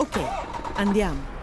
Ok, andiamo.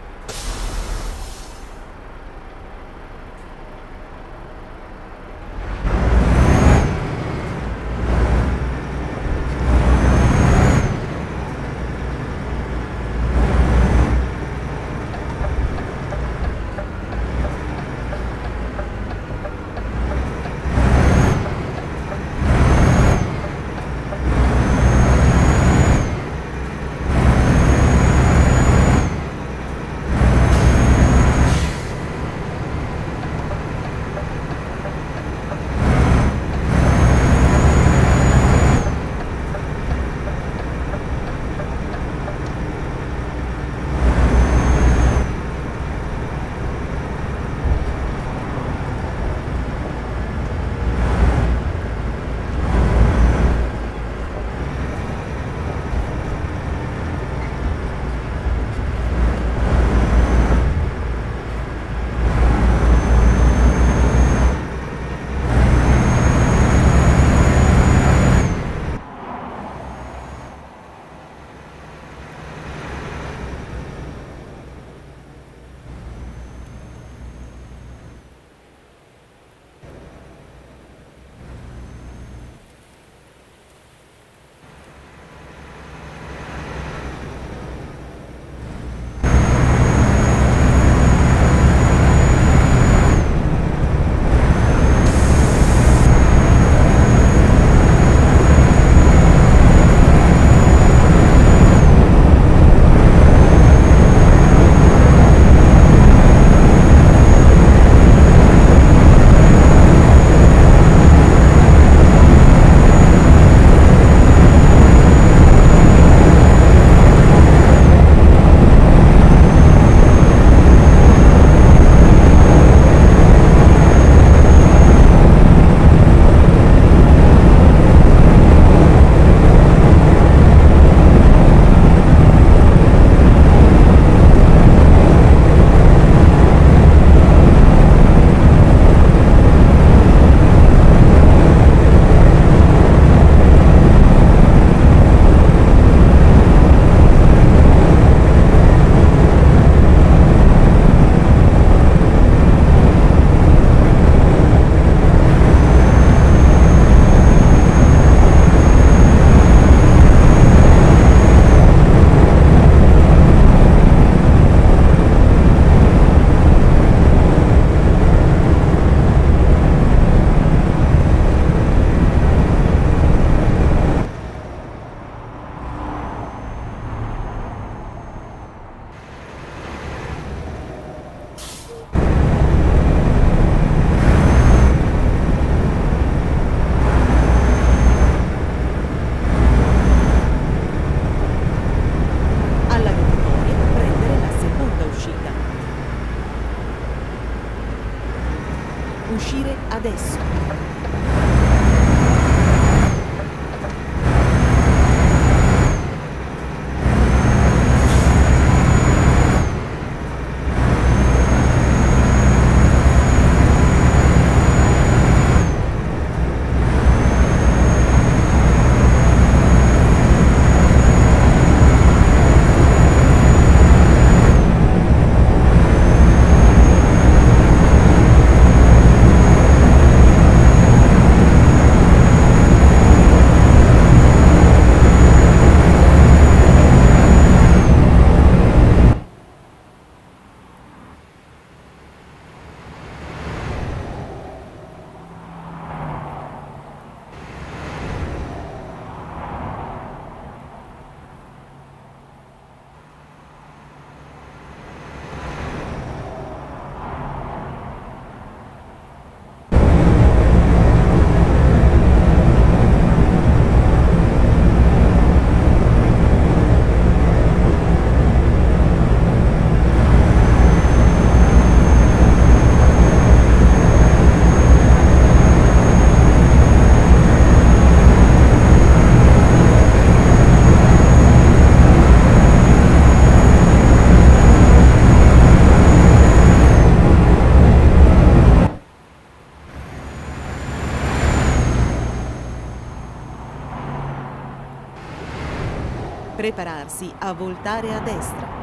Prepararsi a voltare a destra.